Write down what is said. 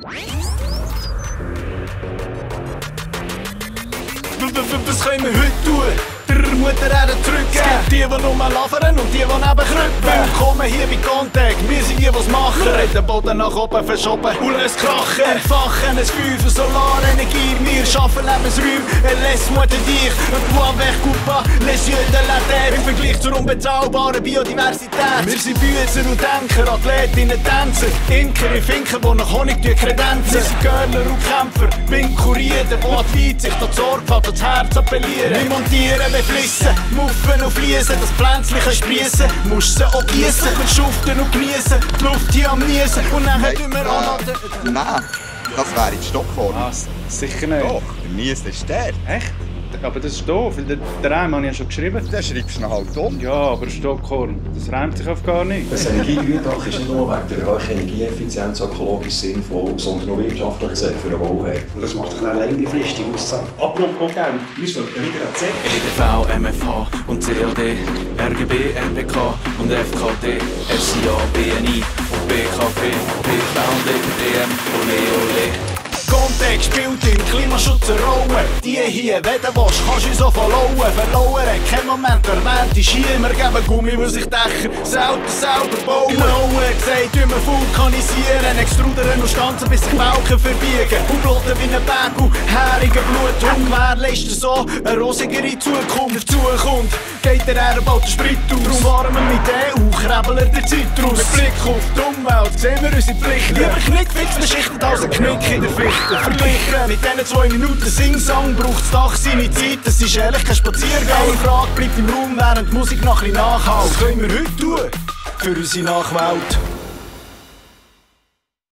Was können wir heute tun? Der Mutter Erde drücken. Es gibt die, die nur lavern und die, die neben krüppen. Willkommen hier bei Contact, wir sind die, die es machen. Reden den Boden nach oben verschoben und lösen krachen. Entfachen ein Feuer für Solarenergie. Wir schaffen Lebensräume, laisse-moi te dire. Un poids avec ou pas, Vergleich zur unbezahlbaren Biodiversität. Wir sind Büzer und Denker, Athletinnen, Tänzer. Imker in Finken, die nach Honig kredenzen. Wir sind Görler und Kämpfer, Binkuriden, die an die Weiz sich das Sorgfalt das Herz appellieren. Wir montieren beflissen, muffen und fließen, das Pflänzchen kann sprießen. Musst sie auch gießen, mit Schuften und genießen, die Luft hier am Niesen. Und dann tun wir auch noch... Nein, das wäre in Stockholm. Ah, sicher nicht. Doch, der Nies ist der. Echt? Aber das ist doof, weil den, den Reim habe ich ja schon geschrieben. Dann schreibst du halt um. Ja, aber Stockholm, das reimt sich auf gar nicht. Das Energiegründach ist nicht nur wegen der hohen Energieeffizienz ökologisch sinnvoll, sondern auch wirtschaftlich gesehen für den Wohlhalt. Und das macht dann längerfristig auszahlen. Apropos Geld, wir sollten wieder erzählen. EDV, MFH und CAD, RGB, NPK und FKT, FCA, BNI und BKP, PV und. Contact spielt im Klimaschutz eine Rolle. Die hier, wenn du willst, kannst du auch verloren. Verloren, kein Moment erwähnt, ist hier. Wir geben Gummi, weil sich Dächer selber selber bauen. Genaue gesagt, wir vulkanisieren, extrudern und stanzen, bis sich Welken verbiegen. Und blotten wie ein Berg und härigen Blutung. Gewährleisten so eine rosigere Zukunft. Zukunft geht der Erde bald der Sprit aus. Darum waren wir mit EU, krebeln der Zeit raus. Mit Blick auf die Umwelt sehen wir unsere Pflicht. Lieber Knickfix beschichtet als ein Knick in der Fichte. Verglichen mit diesen zwei Minuten Sing-Song braucht das Dach seine Zeit. Das ist ehrlich kein Spaziergang. Eine Frage bleibt im Raum, während die Musik noch ein bisschen nachhält. Was können wir heute tun für unsere Nachwelt?